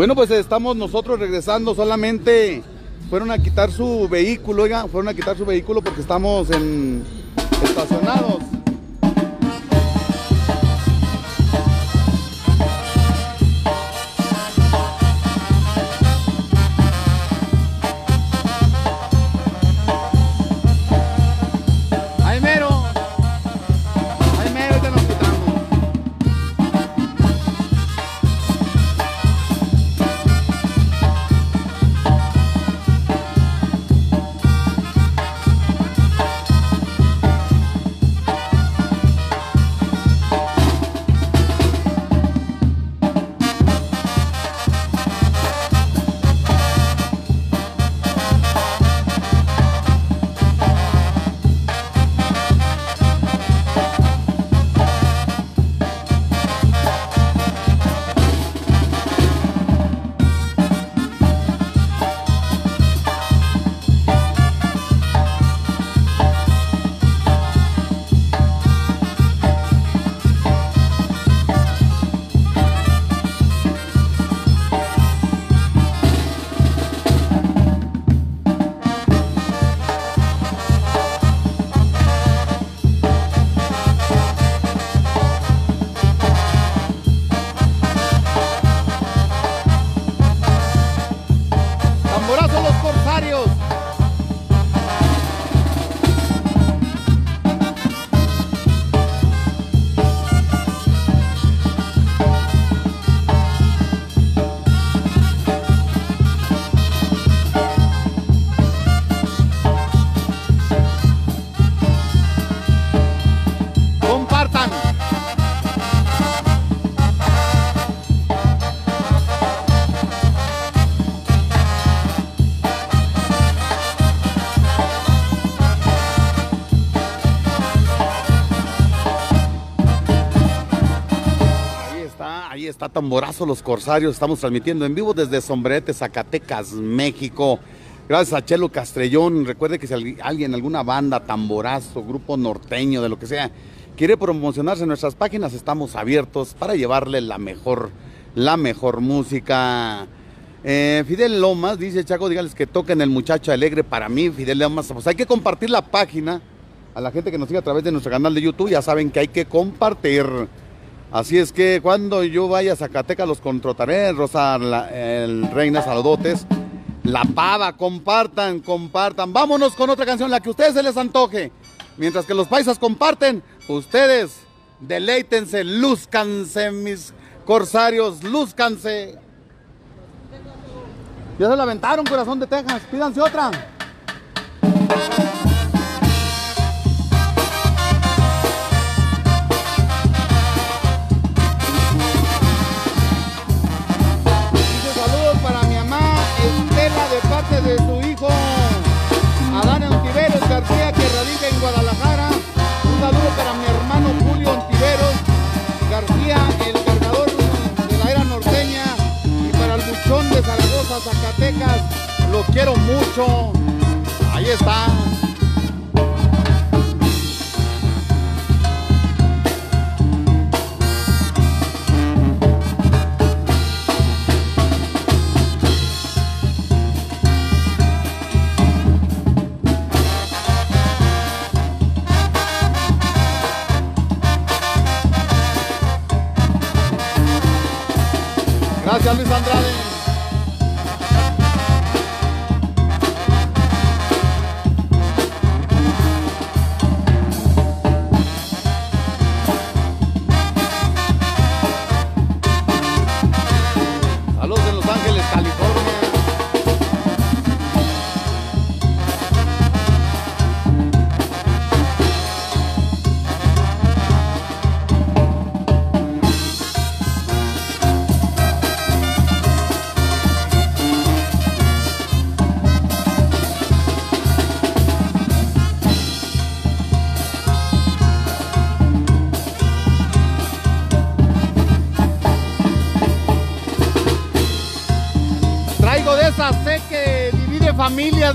Bueno, pues estamos nosotros regresando solamente. Fueron a quitar su vehículo, oiga, fueron a quitar su vehículo porque estamos en estacionados. Tamborazo Los Corsarios. Estamos transmitiendo en vivo desde Sombrete, Zacatecas, México. Gracias a Chelo Castrellón. Recuerde que si al- alguien, alguna banda, tamborazo, grupo norteño, de lo que sea, quiere promocionarse en nuestras páginas, estamos abiertos para llevarle la mejor, la mejor música. Eh, Fidel Lomas dice, Chaco, dígales que toquen el muchacho alegre para mí. Fidel Lomas, pues hay que compartir la página a la gente que nos sigue a través de nuestro canal de YouTube. Ya saben que hay que compartir. Así es que cuando yo vaya a Zacatecas los contrataré, Rosa la- el Reina Saludotes. La pava, compartan, compartan. Vámonos con otra canción, la que a ustedes se les antoje. Mientras que los paisas comparten, ustedes deleítense, lúzcanse, mis corsarios, lúzcanse. Ya se la aventaron, corazón de Texas. Pídanse otra. Ahí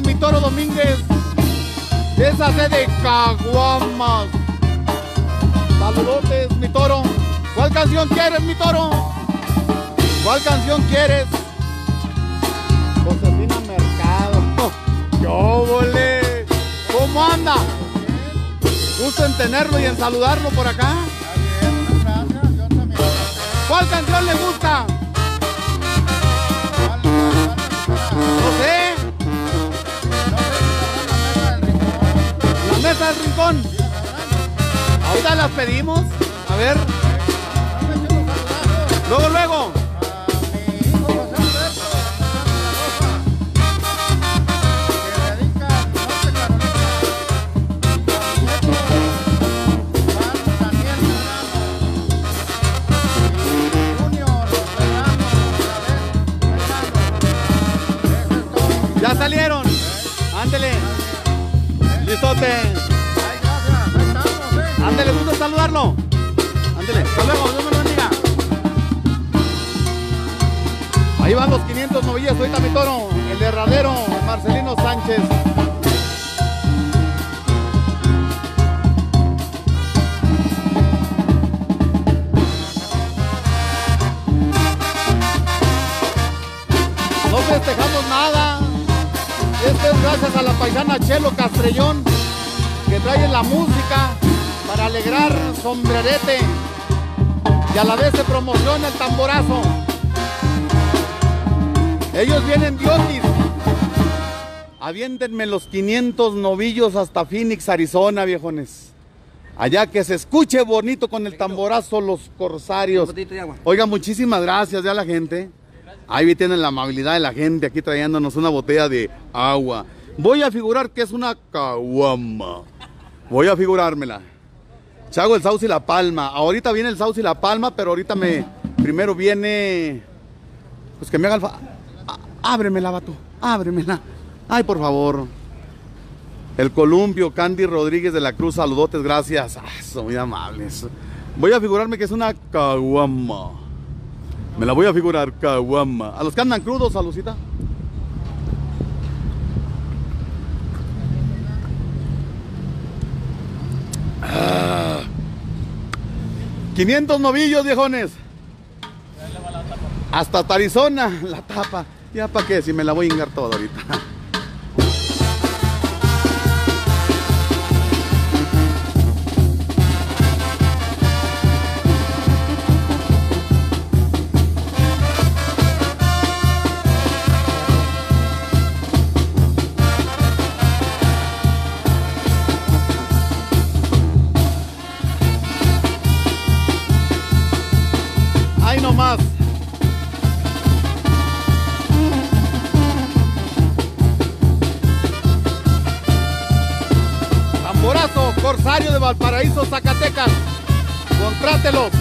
Mi toro Domínguez. Esa de Caguamas. Saludotes, mi toro. ¿Cuál canción quieres, mi toro? ¿Cuál canción quieres? Josefina Mercado. ¡Yo volé! ¿Cómo anda? Gusto en tenerlo y en saludarlo por acá. ¿Cuál canción le gusta? No sé. Mesa del rincón. Ahorita las pedimos. A ver. Luego, luego. Saludarlo. Ándele. Hasta luego. Dios me lo bendiga. Ahí van los 500 novillas. Ahorita mi toro. El derradero. Marcelino Sánchez. No festejamos nada. Esto es gracias a la paisana Chelo Castrellón que trae la música alegrar sombrerete y a la vez se promociona el tamborazo. Ellos vienen diotis. Aviéntenme los 500 novillos hasta Phoenix, Arizona, viejones. Allá que se escuche bonito con el tamborazo los corsarios. Oiga, muchísimas gracias ya a la gente. Ahí tienen la amabilidad de la gente aquí trayéndonos una botella de agua. Voy a figurar que es una caguama. Voy a figurármela. Chago el sauce y la palma. Ahorita viene el sauce y la palma, pero ahorita me. Primero viene. Pues que me haga el. Fa... Ábremela, vato. Ábremela. Ay, por favor. El columpio, Candy Rodríguez de la Cruz, saludotes, gracias. Son muy amables. Voy a figurarme que es una caguama. Me la voy a figurar, caguama. A los que andan crudos, salucita. Ah. 500 novillos, viejones. Hasta Arizona, la tapa. Ya para qué, si me la voy a hingar toda ahorita. Valparaíso, Zacatecas. Contrátelo.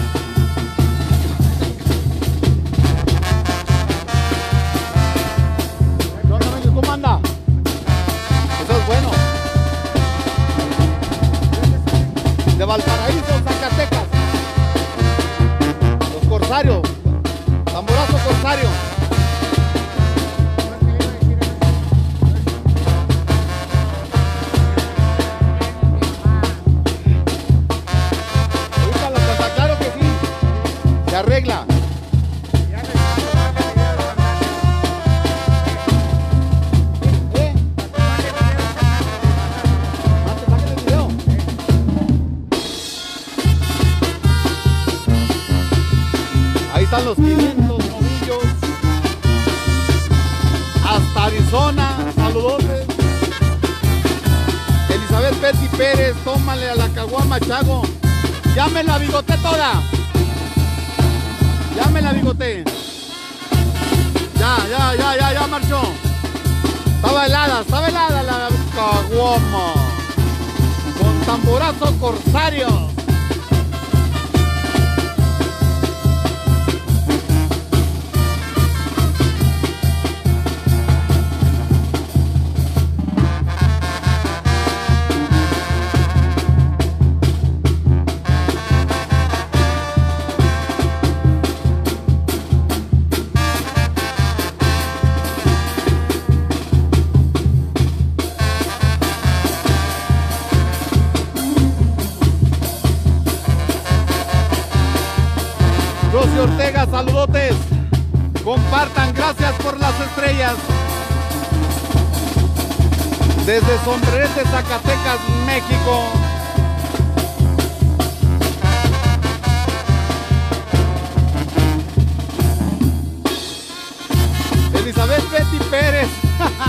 Elizabeth Betty Pérez.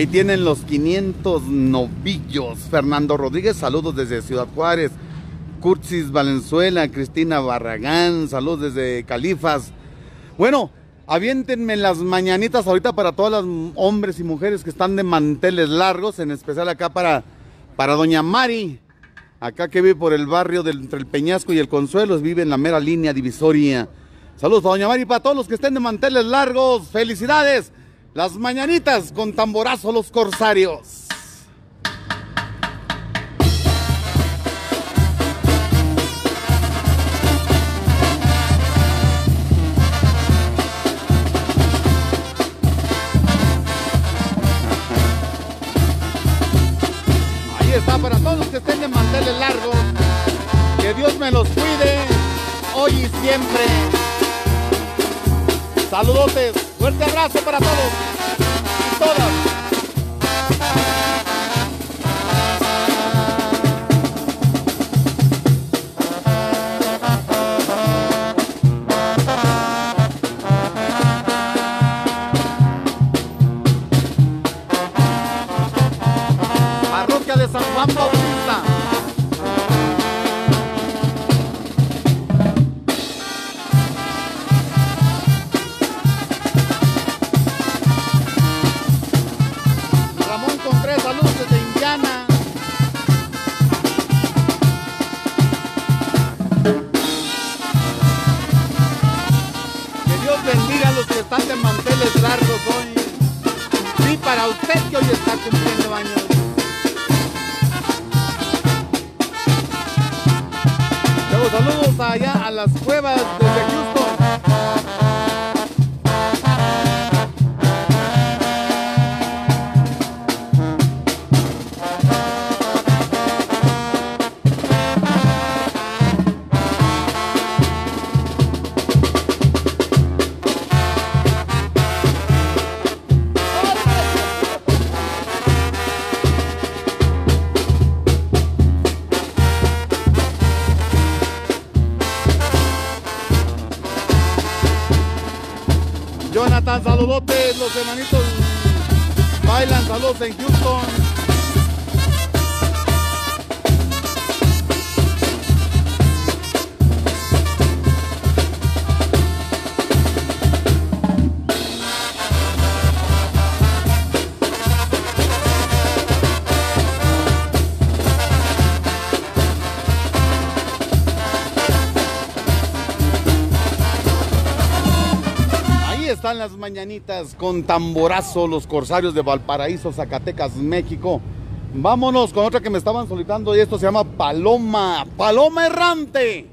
Ahí tienen los 500 novillos. Fernando Rodríguez, saludos desde Ciudad Juárez. Curtis Valenzuela, Cristina Barragán, saludos desde Califas. Bueno, aviéntenme las mañanitas ahorita para todas las hombres y mujeres que están de manteles largos, en especial acá para, para Doña Mari. Acá que vive por el barrio entre el Peñasco y el Consuelo, vive en la mera línea divisoria. Saludos a Doña Mari para todos los que estén de manteles largos. Felicidades. Las mañanitas con tamborazo los corsarios. Ahí está para todos los que estén de manteles largos. Que Dios me los cuide hoy y siempre. Saludotes, fuerte abrazo para todos y todas. Bailan, saludos las mañanitas con tamborazo, los corsarios de Valparaíso, Zacatecas, México. Vámonos con otra que me estaban solicitando y esto se llama Paloma, Paloma Errante.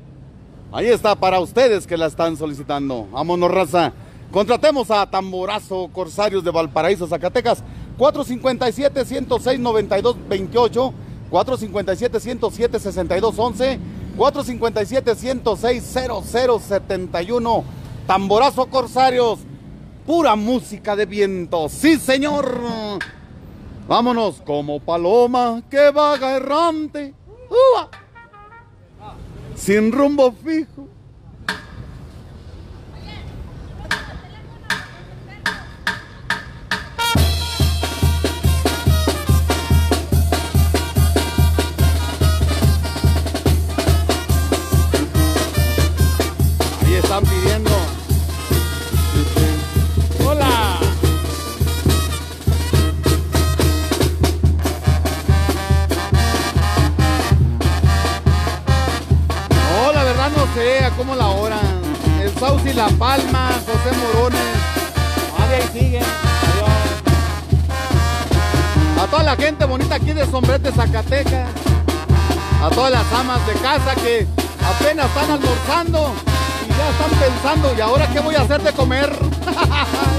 Ahí está para ustedes que la están solicitando. Vámonos, raza. Contratemos a Tamborazo Corsarios de Valparaíso, Zacatecas. 457-106-9228, 457-107-6211, 457-106-0071. Tamborazo Corsarios, pura música de viento. Sí, señor. Vámonos como paloma que vaga errante. ¡Ua! Sin rumbo fijo. Amas de casa que apenas están almorzando y ya están pensando, ¿y ahora qué voy a hacer de comer?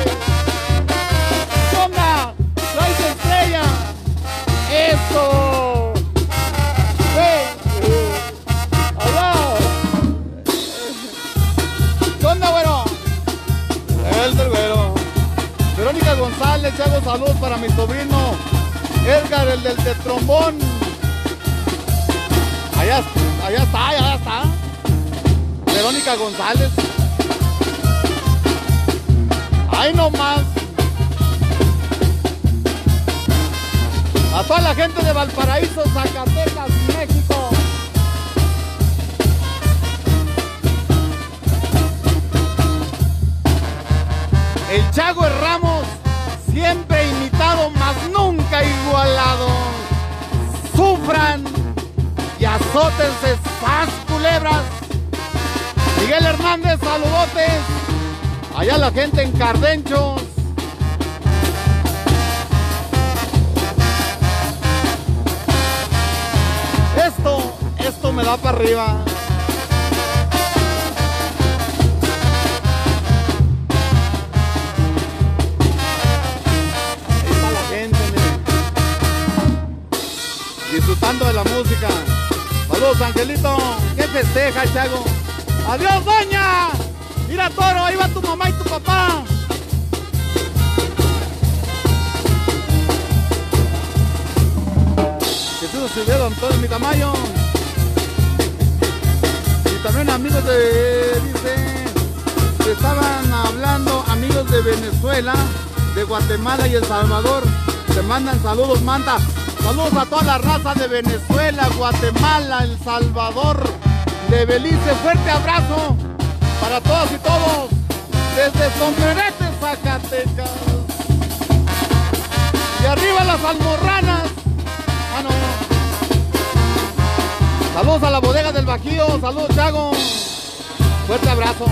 González. Ahí nomás. A toda la gente de Valparaíso, Zacatecas, México. El Chago Ramos, siempre imitado, mas nunca igualado. Sufran y azótense, esas culebras. Miguel Hernández, saludotes. Allá la gente en Cardenchos. Esto, esto me da para arriba. Ahí gente. Disfrutando de la música. Saludos, Angelito. ¿Qué festeja, Chago? ¡Adiós, doña! Mira, toro, ahí va tu mamá y tu papá. Jesús Silvio, Antonio, mi tamaño. Y también amigos de, dice, estaban hablando amigos de Venezuela, de Guatemala y El Salvador. Te mandan saludos, manda. Saludos a toda la raza de Venezuela, Guatemala, El Salvador, de Belice. Fuerte abrazo para todas y todos desde Sombrerete, Zacatecas. Y arriba las almorranas. Ah. Saludos a la bodega del Bajío. Saludos, Chago. Fuerte abrazo.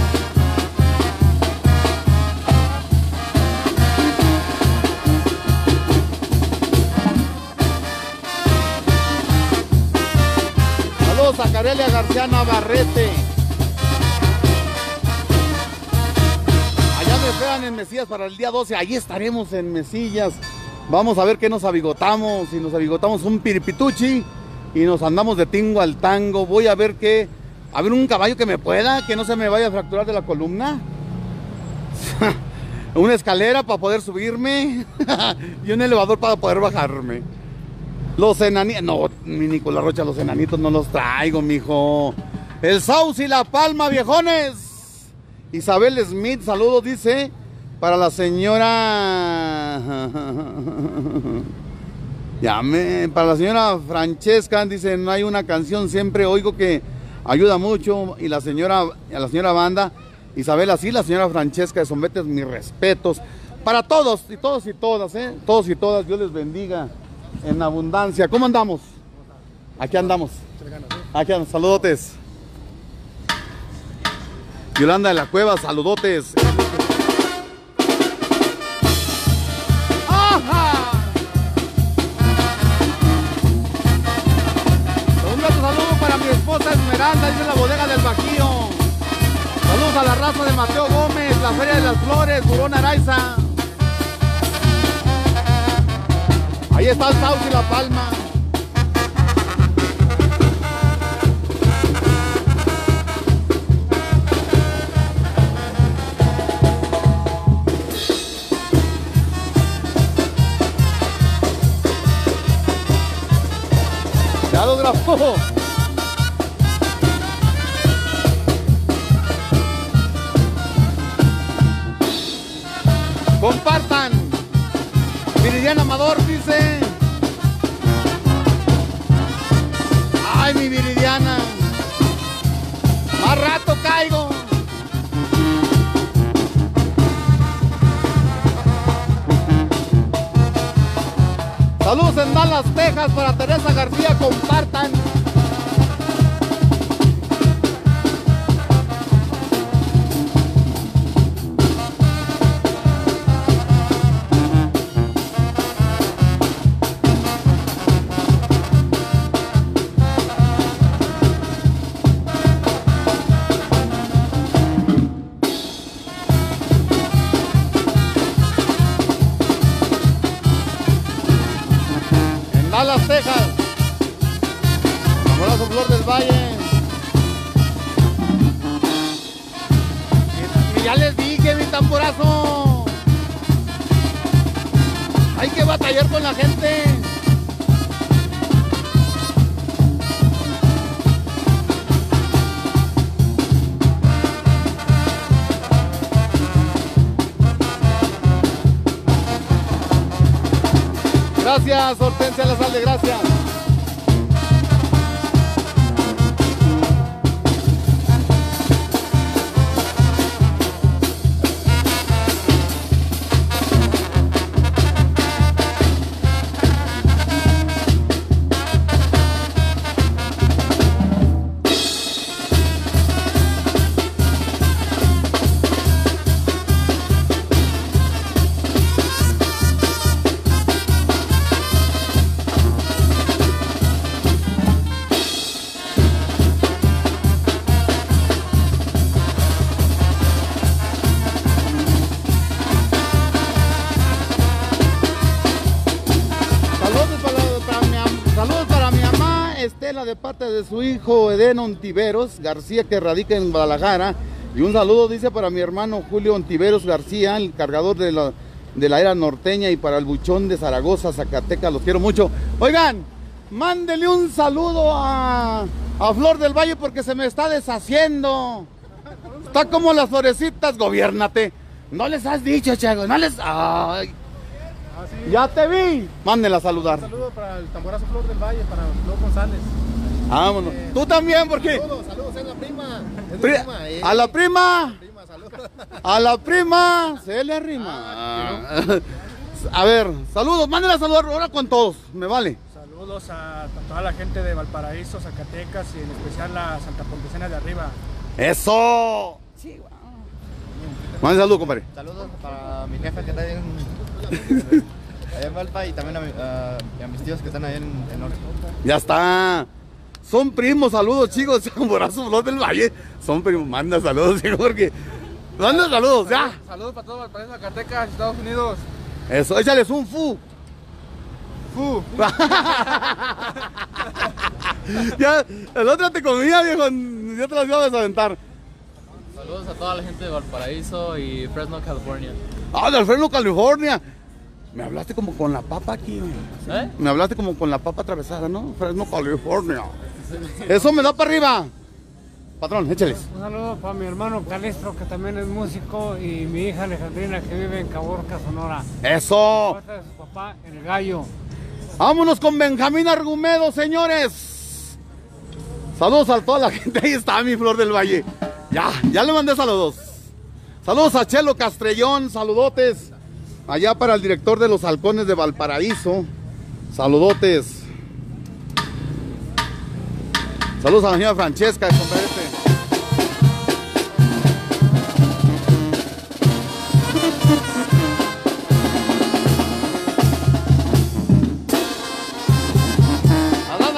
Saludos a Carelia García Navarrete. Allá me esperan en Mesillas para el día 12. Allí estaremos en Mesillas. Vamos a ver qué nos abigotamos. Si nos abigotamos un piripituchi y nos andamos de tingo al tango. Voy a ver qué. A ver un caballo que me pueda, que no se me vaya a fracturar de la columna. Una escalera para poder subirme y un elevador para poder bajarme. Los enanitos, no, mi Nicolás Rocha, los enanitos no los traigo, mijo. El Sauce y la Palma, viejones. Isabel Smith, saludos, dice, para la señora. Llame, para la señora Francesca, dice, no hay una canción, siempre oigo que ayuda mucho. Y la señora, a la señora Banda, Isabel, así, la señora Francesca de Sombetes, mis respetos. Para todos y todos y todas, ¿eh? Todos y todas, Dios les bendiga en abundancia. ¿Cómo andamos? Aquí andamos. Aquí andamos. Saludotes. Yolanda de la Cueva, saludotes. Esmeralda, dice la bodega del Bajío. Saludos a la raza de Mateo Gómez, la Feria de las Flores, Burón Araiza. Ahí está el Sauce y la Palma. Ya lo grabó. Para Teresa García. Compartan. Texas. Tamborazo Flor del Valle. Y ya les dije, mi tamborazo. Hay que batallar con la gente. Gracias, Hortensia La Salde, gracias. Parte de su hijo Eden Ontiveros García que radica en Guadalajara. Y un saludo dice para mi hermano Julio Ontiveros García, el cargador de la, de la era norteña y para el buchón de Zaragoza, Zacatecas. Los quiero mucho. Oigan, mándele un saludo a, a Flor del Valle porque se me está deshaciendo. Está como las florecitas, gobiernate. No les has dicho, Chago, no les... Ay, ya te vi. Mándenla a saludar. Saludos para el tamborazo Flor del Valle, para Flor González. Vámonos. Tú también, porque Saludos, saludos, es la prima. Es pri- prima, eh. a la prima, Prima, saludos. a la prima se le arrima. A ver, saludos, mándenla a saludar ahora con todos, me vale. Saludos a, toda la gente de Valparaíso, Zacatecas y en especial a Santa Pontecena de Arriba. Eso. Manden saludos, compadre. Saludos para mi jefa que está ahí en, allá en Valpa y también a, mi- a- y a mis tíos que están ahí en, en Norte. Ya está. Son primos, saludos, chicos. Tamborazo Flor del Valle. Son primos. Manda saludos, hijo, porque. Manda saludos, ya. Saludos para todo Valparaíso, Zacatecas, Estados Unidos. Eso, échales un fu. ¡Fu! ya, el otro te comía, viejo. Ya te las ibas a aventar. Saludos a toda la gente de Valparaíso y Fresno, California. Ah, de Alfredo, California. Me hablaste como con la papa aquí, güey. ¿Eh? Me hablaste como con la papa atravesada, ¿no? Fresno, California. Eso me da para arriba. Patrón, échales. Un saludo para mi hermano Calistro, que también es músico, y mi hija Alejandrina, que vive en Caborca, Sonora. Eso. De su papá, el gallo. Vámonos con Benjamín Argumedo, señores. Saludos a toda la gente. Ahí está mi flor del valle. Ya, ya le mandé saludos. Saludos a Chelo Castrellón, saludotes. Allá para el director de los halcones de Valparaíso. Saludotes. Saludos a la señora Francesca, compadre.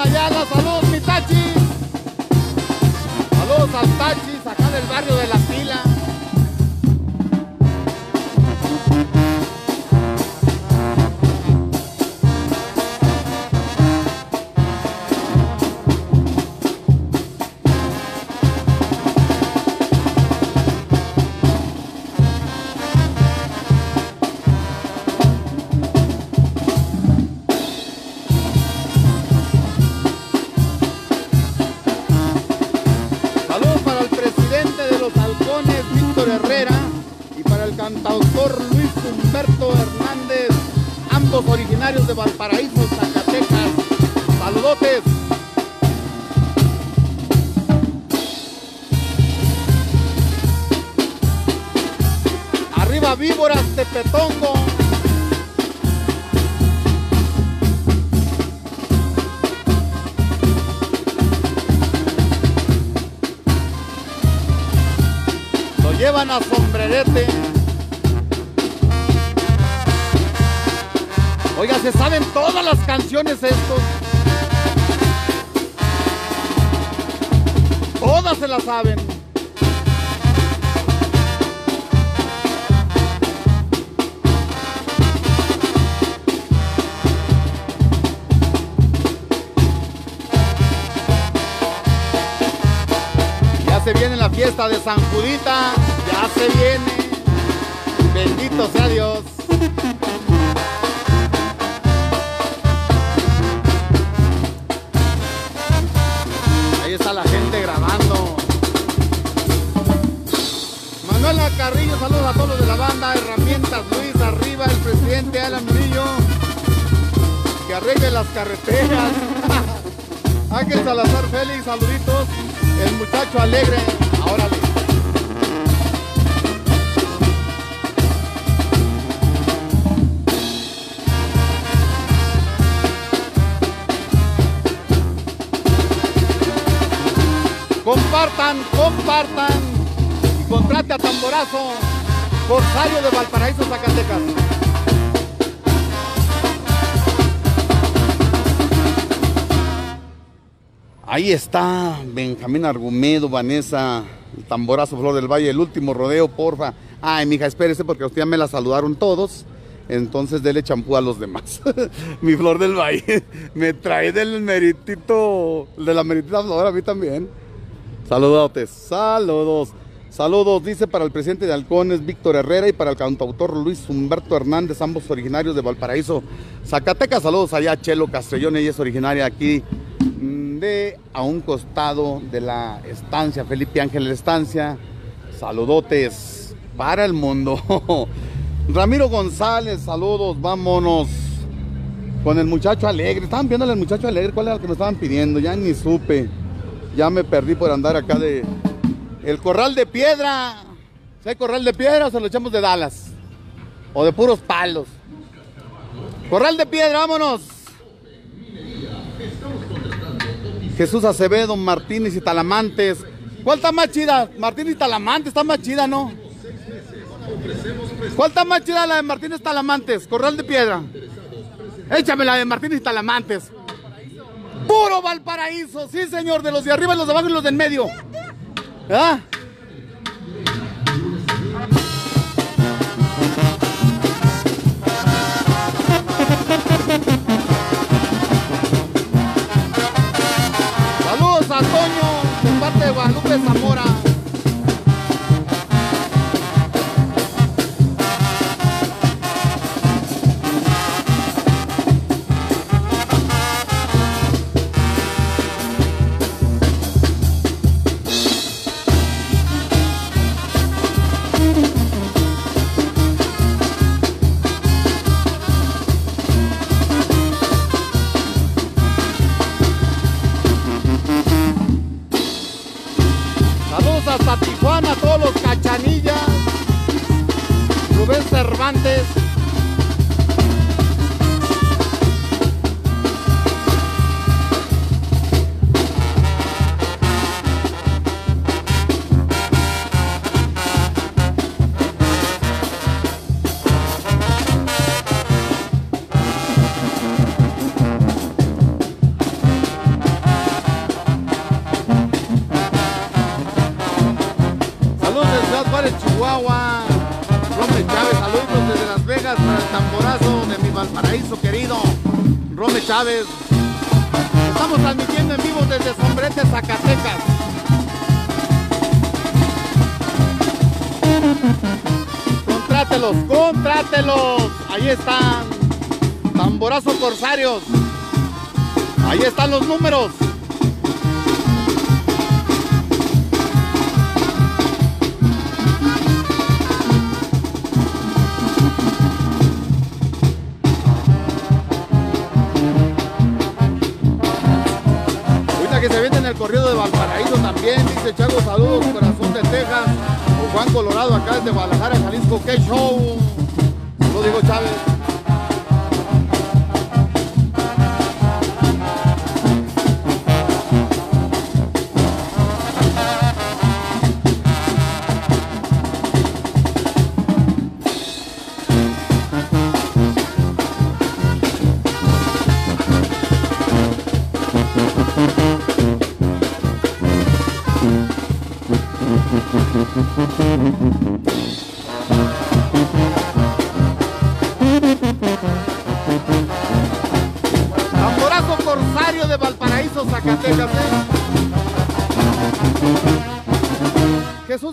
Ayala, saludos mi Tachi. Saludos al Tachi, acá del barrio de la pila. Saben. Carreteras. Ángel Salazar Félix, saluditos. El muchacho alegre. Órale. Compartan, compartan y contrate a Tamborazo, Corsario de Valparaíso, Zacatecas. Ahí está Benjamín Argumedo, Vanessa, el tamborazo Flor del Valle, el último rodeo, porfa. Ay, mija, espérese porque usted ya me la saludaron todos. Entonces dele champú a los demás. Mi Flor del Valle me trae del meritito, de la meritita flor a mí también. Saludotes, saludos. Saludos, dice para el presidente de Halcones, Víctor Herrera, y para el cantautor Luis Humberto Hernández, ambos originarios de Valparaíso, Zacatecas. Saludos allá Chelo Castellón, ella es originaria aquí a un costado de la estancia, Felipe Ángel la estancia. Saludotes para el mundo. Ramiro González, saludos, vámonos. Con el muchacho alegre. Estaban viendo al muchacho alegre, ¿cuál era el que me estaban pidiendo? Ya ni supe. Ya me perdí por andar acá de. El corral de piedra. Si hay corral de piedra, se lo echamos de Dallas. O de puros palos. Corral de piedra, vámonos. Jesús Acevedo, Martínez y Talamantes. ¿Cuál está más chida? Martínez y Talamantes está más chida, ¿no? ¿Cuál está más chida la de Martínez Talamantes? Corral de piedra. Échame la de Martínez y Talamantes. Puro Valparaíso, sí señor, de los de arriba, los de abajo y los de en medio. ¿Ah? Guadalupe Zamora. Saludos desde Ciudad Chihuahua. Rome Chávez, saludos desde Las Vegas para el tamborazo de mi Valparaíso querido. Rome Chávez. Estamos transmitiendo en vivo desde Sombrete, Zacatecas. Contrátelos, contrátelos. Ahí están. Tamborazo Corsarios. Ahí están los números. Corrido de Valparaíso también, dice Chago, saludos, corazón de Texas, Juan Colorado acá desde Guadalajara, Jalisco, qué show. Lo digo Chávez.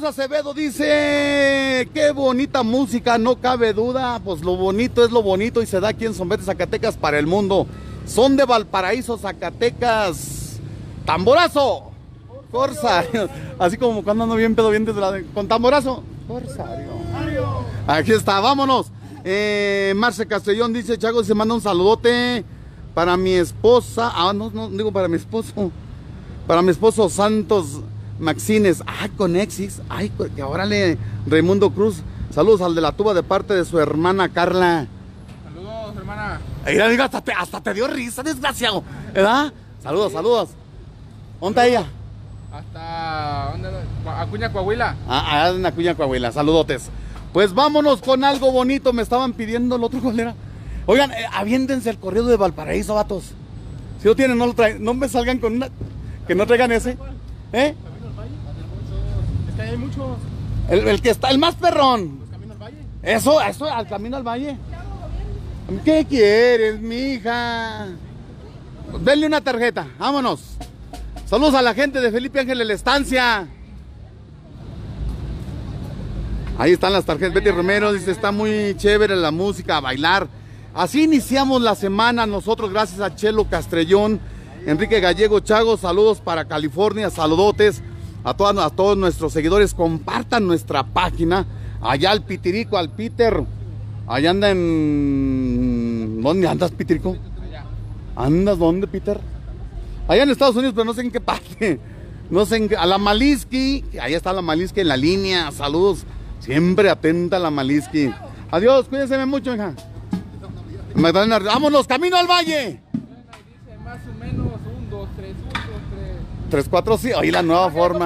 Acevedo dice, qué bonita música, no cabe duda, pues lo bonito es lo bonito y se da aquí en Sombrete, Zacatecas para el mundo. Son de Valparaíso, Zacatecas. Tamborazo. Corsario. Así como cuando ando bien pedo bien desde la... Con tamborazo. Corsario. Aquí está, vámonos. Eh, Marce Castellón dice, Chago, se manda un saludote para mi esposa. Ah, no, no, digo para mi esposo. Para mi esposo Santos Maxines. Ay, con Exis. Ay, que ahora le Raimundo Cruz. Saludos al de la tuba de parte de su hermana Carla. Saludos, hermana. Digo, hasta te, hasta te dio risa, desgraciado. ¿Verdad? Saludos, saludos. ¿Dónde está ella? Hasta ¿dónde? Acuña, Coahuila. Ah, allá en Acuña, Coahuila. Saludotes. Pues vámonos con algo bonito. Me estaban pidiendo el otro cuál era. Oigan, eh, aviéntense el corrido de Valparaíso, vatos. Si lo tienen, no lo traen. No me salgan con una. Que no traigan ese. ¿Eh? Hay muchos. El, el que está, el más perrón. Los caminos al valle. Eso, eso, al camino al valle. ¿Qué quieres, mija? Denle una tarjeta, vámonos. Saludos a la gente de Felipe Ángel de la Estancia. Ahí están las tarjetas. Betty Romero dice, está muy chévere la música, a bailar. Así iniciamos la semana nosotros, gracias a Chelo Castrellón, Enrique Gallego Chago, saludos para California, saludotes a, todas, a todos nuestros seguidores. Compartan nuestra página. Allá al Pitirico, al Peter. Allá anda en... ¿Dónde andas, Pitirico? ¿Andas dónde, Peter? Allá en Estados Unidos, pero no sé en qué parte. No sé en qué. A la Maliski. Ahí está la Maliski en la línea. Saludos. Siempre atenta a la Maliski. Adiós, cuídense mucho, hija. Magdalena, vámonos, camino al valle. Dice más o menos un, dos, tres, un, dos, tres. 3, 4, sí. Ahí la nueva forma.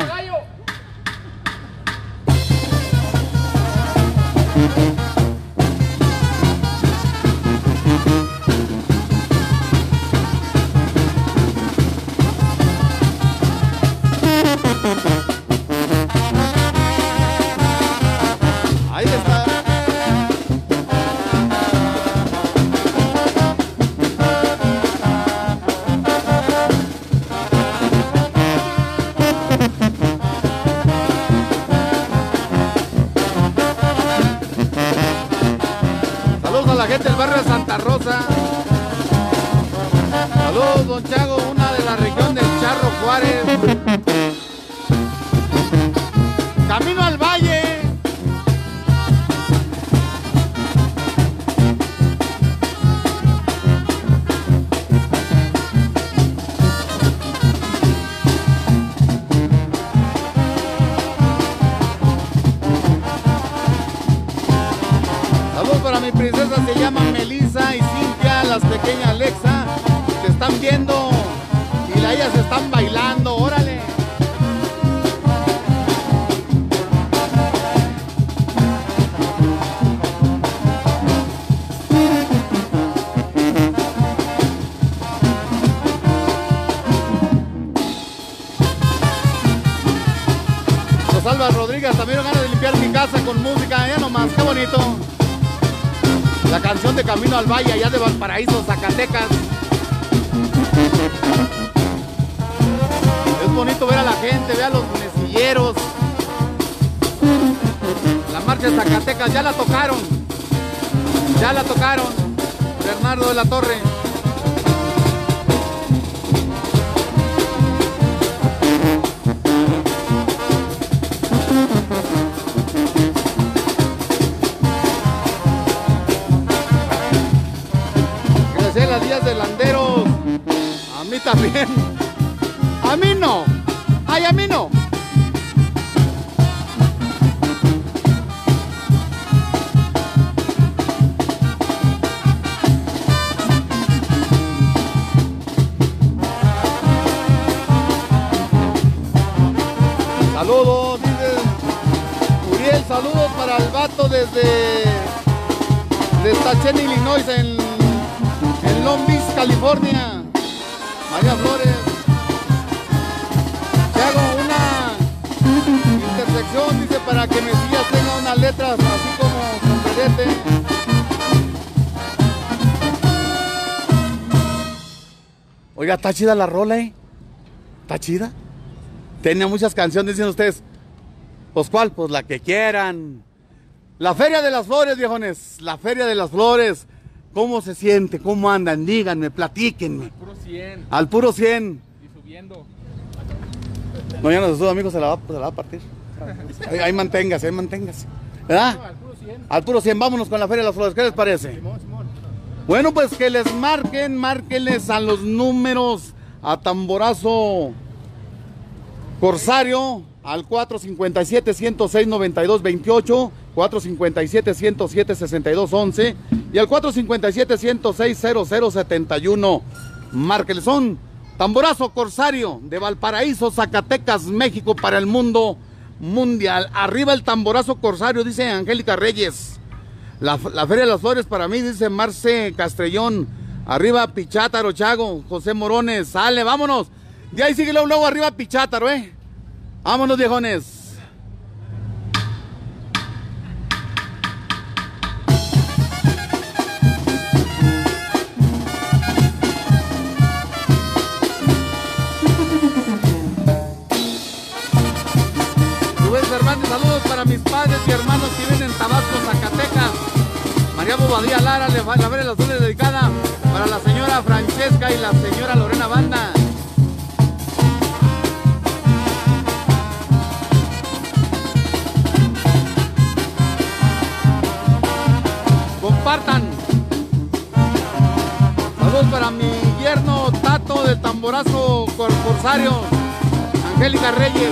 Al Valle, allá de Valparaíso, Zacatecas. Es bonito ver a la gente, ver a los mesilleros. La marcha de Zacatecas, ya la tocaron. Ya la tocaron. Bernardo de la Torre. Ay, a mí no. Saludos, dice Uriel, saludos para el vato desde de Stacheni, Illinois, en, en Long Beach, California. María Flores. Para que Mesías tenga unas letras así como con. Oiga, está chida la rola, ¿eh? ¿Está chida? Tenía muchas canciones, dicen ustedes. Pues cuál, pues la que quieran. La Feria de las Flores, viejones. La Feria de las Flores. ¿Cómo se siente? ¿Cómo andan? Díganme, platíquenme. Puro 100 Al puro 100. y subiendo. No, ya no se sube, amigo, se la va, se la va a partir. Ahí, ahí manténgase, ahí manténgase. ¿Verdad? Al puro 100. Vámonos con la Feria de las Flores. ¿Qué les parece? Bueno, pues que les marquen, márquenles a los números a tamborazo Corsario al 457-106-9228, 457-107-6211 y al 457-106-0071. Márquenles, son tamborazo Corsario de Valparaíso, Zacatecas, México para el mundo mundial. Arriba el tamborazo Corsario, dice Angélica Reyes. La, la Feria de las Flores para mí, dice Marce Castrellón. Arriba Pichátaro, Chago, José Morones. Sale, vámonos. De ahí sigue luego, luego arriba Pichátaro, ¿eh? Vámonos, viejones. Hermanos que viven en Tabasco, Zacatecas. María Bobadía Lara, le va la ver las flores dedicada para la señora Francesca y la señora Lorena Banda. Compartan. Saludos para mi yerno Tato del tamborazo cor- corsario, Angélica Reyes.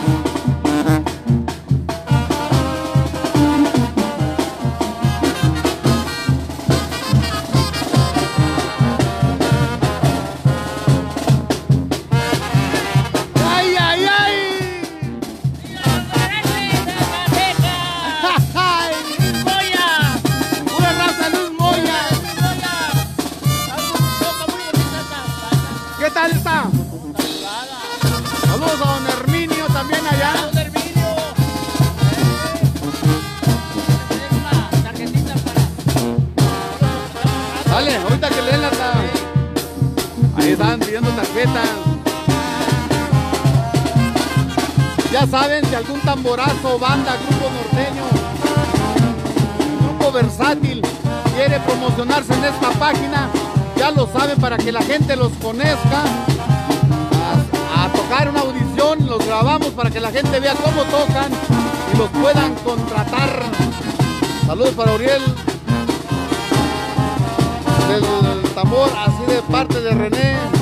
Saben, si algún tamborazo, banda, grupo norteño, grupo versátil quiere promocionarse en esta página, ya lo saben para que la gente los conozca. A, a tocar una audición, los grabamos para que la gente vea cómo tocan y los puedan contratar. Saludos para Uriel del tambor, así de parte de René.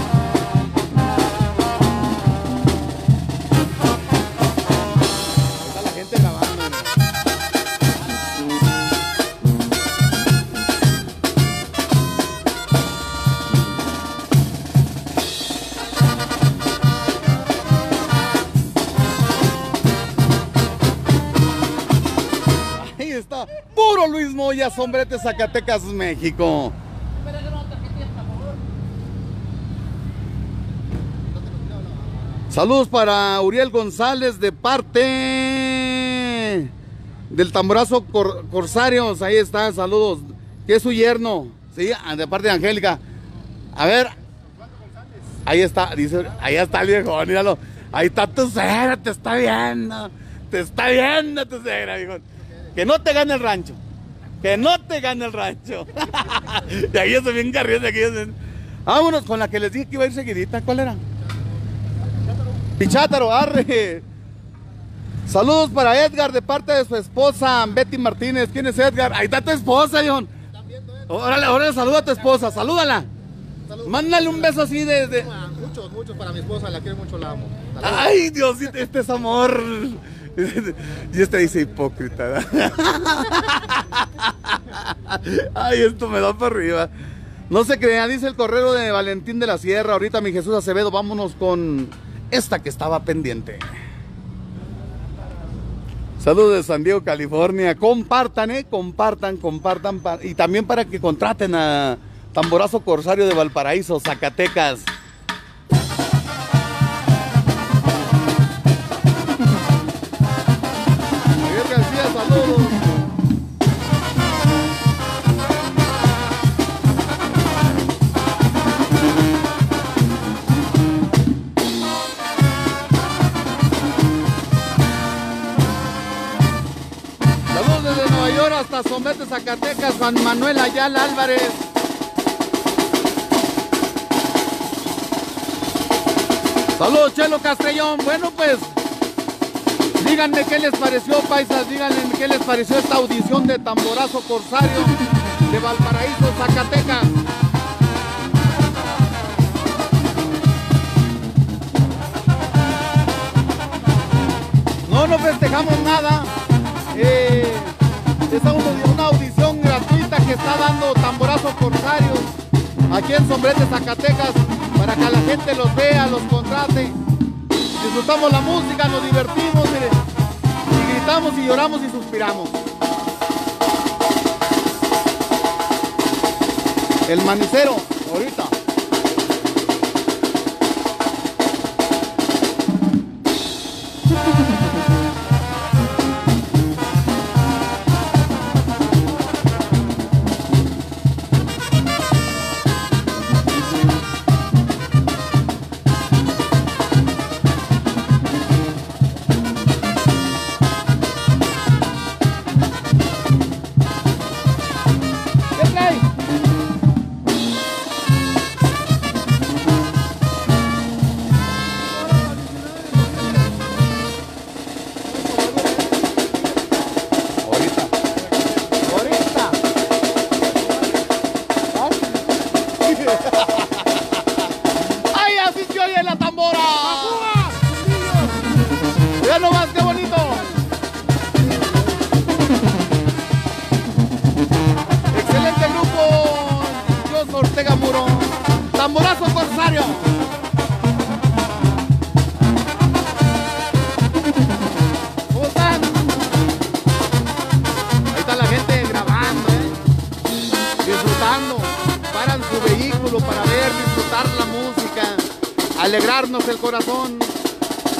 Moya, sombrete Zacatecas, México. Saludos para Uriel González de parte del tamborazo Cor- Corsarios. Ahí está, saludos. Que es su yerno, sí, Ah, de parte de Angélica. A ver, ahí está, dice, ahí está el viejo, míralo. Ahí está tu suegra, te está viendo. Te está viendo tu suegra, viejo. Que no te gane el rancho. Que no te gane el rancho. y ahí estoy bien carriendo. Aquí estoy- Vámonos con la que les dije que iba a ir seguidita. ¿Cuál era? Pichátaro, arre. Saludos para Edgar de parte de su esposa, Betty Martínez. ¿Quién es Edgar? Ahí está tu esposa, John. Órale, órale, saluda a tu esposa, salúdala. Mándale un beso así de... de- Muchos, muchos para mi esposa, la quiero mucho, la amo. Ay, Dios, este es amor. Y este dice hipócrita. Ay, esto me da para arriba. No se crean, dice el correo de Valentín de la Sierra. Ahorita mi Jesús Acevedo, vámonos con esta que estaba pendiente. Saludos de San Diego, California. Compartan, eh, compartan, compartan. pa- y también para que contraten a Tamborazo Corsario de Valparaíso, Zacatecas. Hasta Somete, Zacatecas, Juan Manuel Ayala Álvarez. Saludos, Chelo Castellón. Bueno, pues, díganme qué les pareció, paisas, díganme qué les pareció esta audición de Tamborazo Corsario de Valparaíso, Zacatecas. No, no festejamos nada. Eh, es una, audición gratuita que está dando Tamborazo Corsario aquí en Sombrete, Zacatecas, para que la gente los vea, los contrate. Disfrutamos la música, nos divertimos, mire, y gritamos y lloramos y suspiramos. El manicero, ahorita.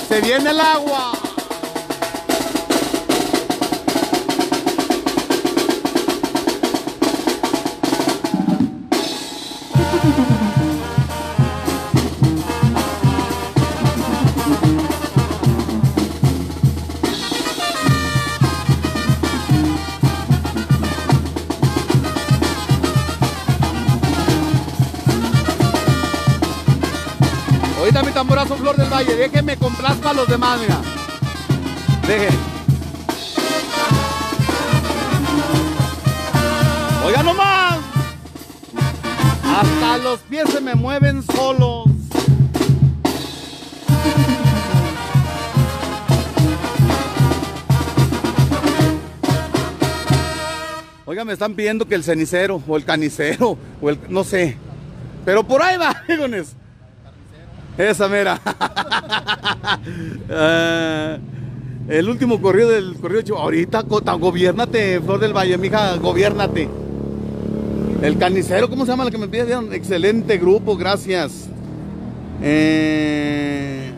Se viene el agua. Mi tamborazo Flor del Valle, déjenme complazca a los demás, mira. Dejen. Oiga nomás. Hasta los pies se me mueven solos. Oiga, me están pidiendo que el cenicero o el canicero o el no sé. Pero por ahí va, híjoles. Esa mera. Ah, el último corrido del corrido Chihuahua. Ahorita, gobiernate, Flor del Valle, mija, gobiernate. El canicero, ¿cómo se llama la que me pidieron? Excelente grupo, gracias. Eh,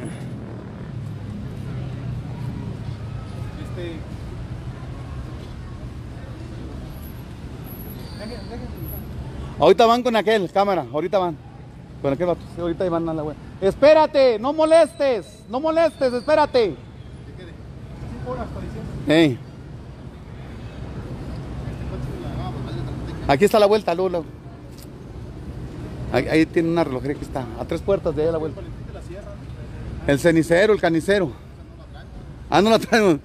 Ahorita van con aquel, cámara, ahorita van. Con aquel vato, sí, ahorita van a la web. Espérate, no molestes, no molestes, espérate. Ey. Aquí está la vuelta, Lula. Ahí, tiene una relojería que está, a tres puertas de ahí la vuelta. El cenicero, el canicero. Ah, no la traemos.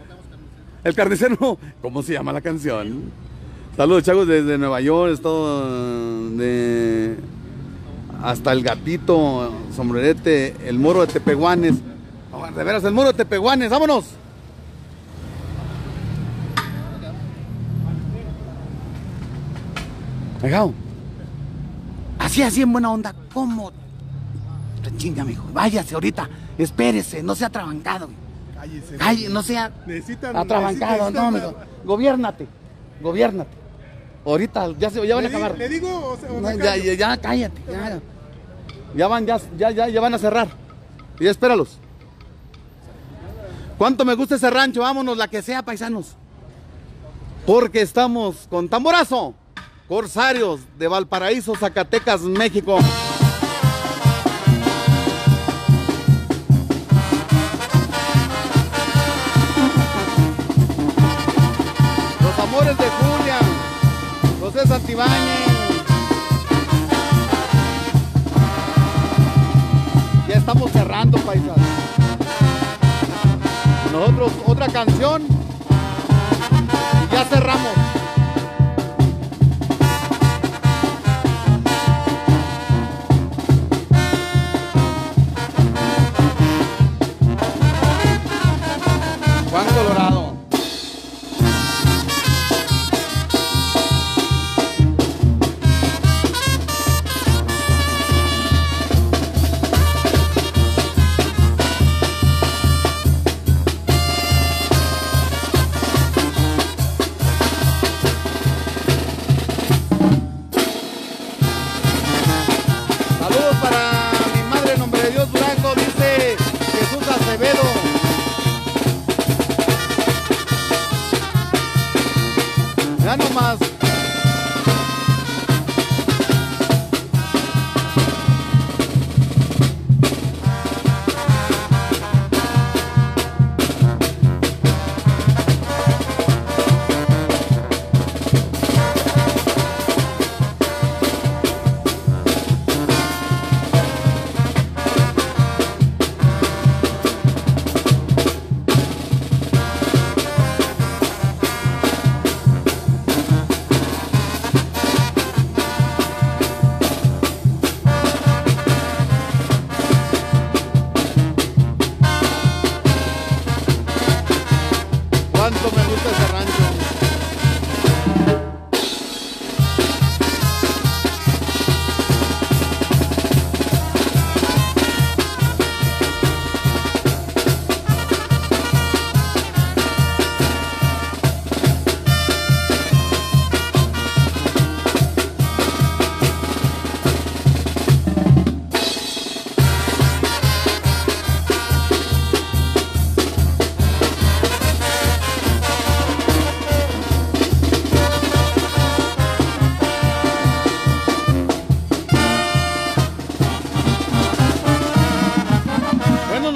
El carnicero, ¿cómo se llama la canción? Saludos, chavos, desde Nueva York, todo de hasta el gatito, sombrerete, el moro de Tepehuanes. De veras, el moro de Tepehuanes, vámonos. Pegado. Así, así en buena onda. ¿Cómo? Chinga, mijo. Váyase ahorita. Espérese, no sea atrabancado. Cállese. Calle, no sea Necesitan- atrabancado, necesitan- no, mijo. Gobiérnate. Gobiérnate. Ahorita ya, se, ya van a ¿Le di- acabar. ¿Le digo o se- o No, ya, ya, ya, cállate. Ya, Ya van, ya, ya, ya, van a cerrar. Ya espéralos. ¿Cuánto me gusta ese rancho? Vámonos, la que sea, paisanos. Porque estamos con tamborazo. Corsarios de Valparaíso, Zacatecas, México. Los amores de Julio. de Santibáñez. Estamos cerrando, paisas. Nosotros otra canción y ya cerramos. Juan Colorado.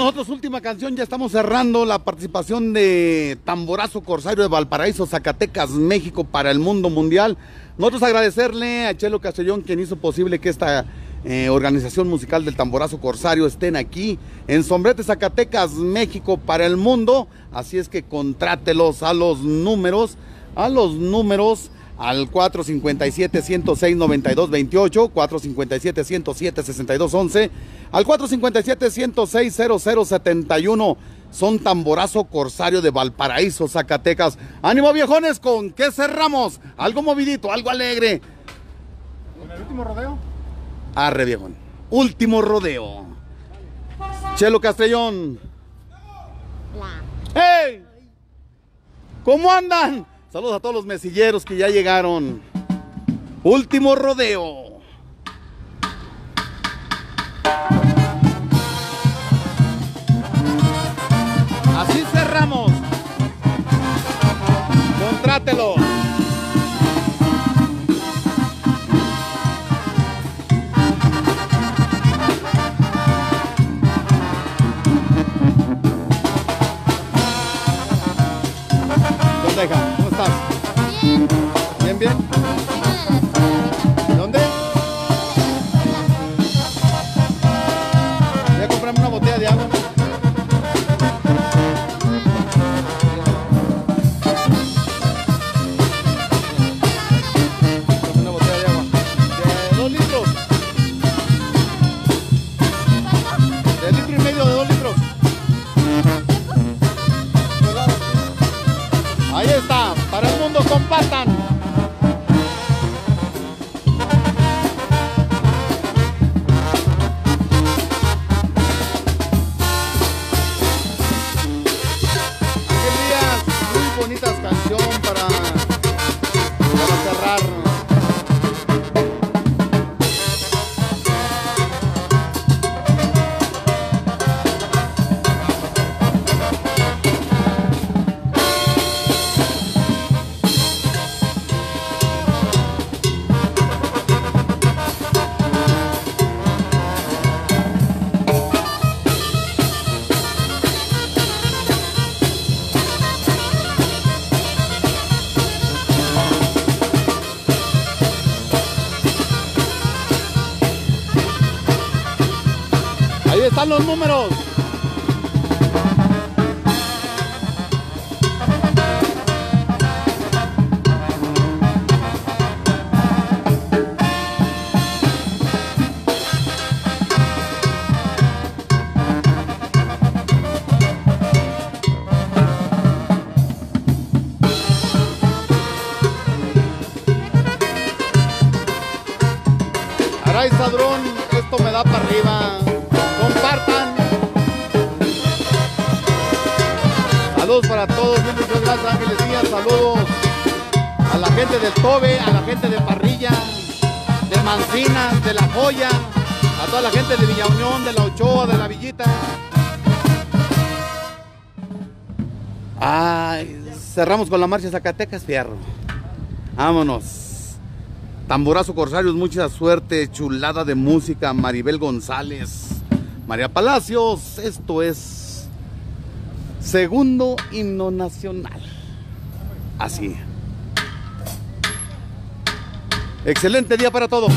Nosotros última canción, ya estamos cerrando la participación de Tamborazo Corsario de Valparaíso, Zacatecas, México para el mundo mundial. Nosotros agradecerle a Chelo Castellón quien hizo posible que esta eh, organización musical del Tamborazo Corsario estén aquí en Sombrete, Zacatecas, México para el mundo. Así es que contrátelos a los números, a los números al 457-106-9228, 457-107-6211, al 457-106-0071. Son Tamborazo Corsario de Valparaíso, Zacatecas. Ánimo viejones, ¿con qué cerramos? Algo movidito, algo alegre. ¿Con el último rodeo? Arre viejón. Último rodeo. Chelo Castellón. ¡Hey! ¿Cómo andan? Saludos a todos los mesilleros que ya llegaron. Último rodeo. Así cerramos. Contrátelo. ¿Dónde, hija? ¿Cómo están los números? Aray Sadrón, esto me da para arriba. Para todos, muchas gracias Ángeles Díaz, saludos a la gente del Tobe, a la gente de Parrilla, de Mancinas, de La Joya, a toda la gente de Villa Unión, de La Ochoa, de La Villita. Ay, cerramos con la marcha Zacatecas, fierro. Vámonos. Tamborazo Corsarios, mucha suerte, chulada de música, Maribel González, María Palacios, esto es segundo himno nacional. Así. Excelente día para todos.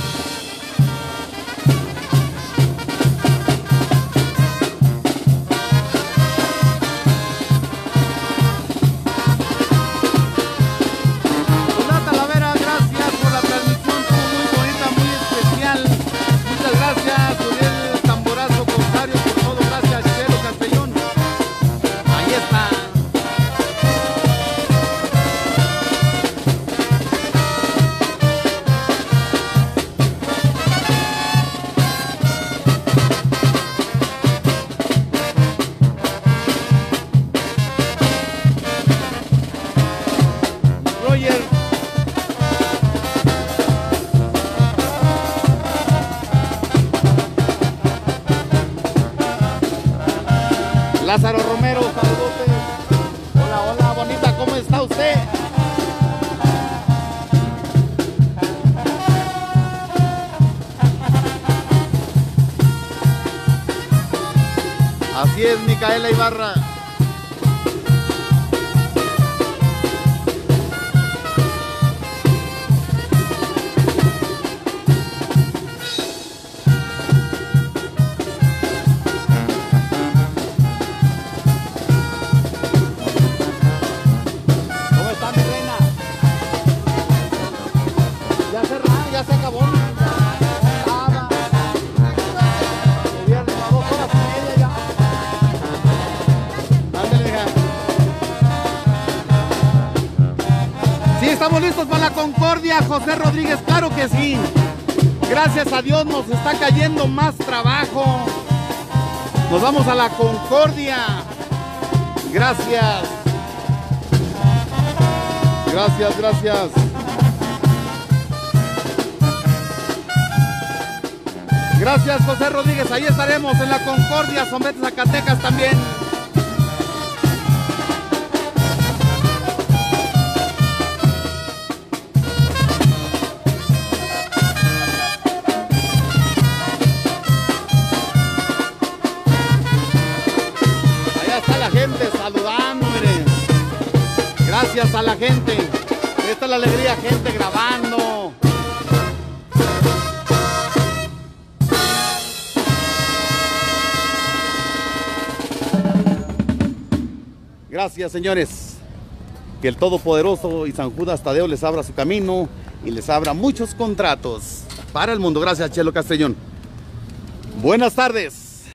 Micaela Ibarra. Concordia, José Rodríguez, claro que sí. Gracias a Dios nos está cayendo más trabajo. Nos vamos a la concordia. Gracias. Gracias, gracias. Gracias, José Rodríguez. Ahí estaremos en la Concordia, Sombete Zacatecas también. La gente. Esta es la alegría, gente grabando. Gracias, señores. Que el Todopoderoso y San Judas Tadeo les abra su camino y les abra muchos contratos para el mundo. Gracias, Chelo Castellón. Buenas tardes.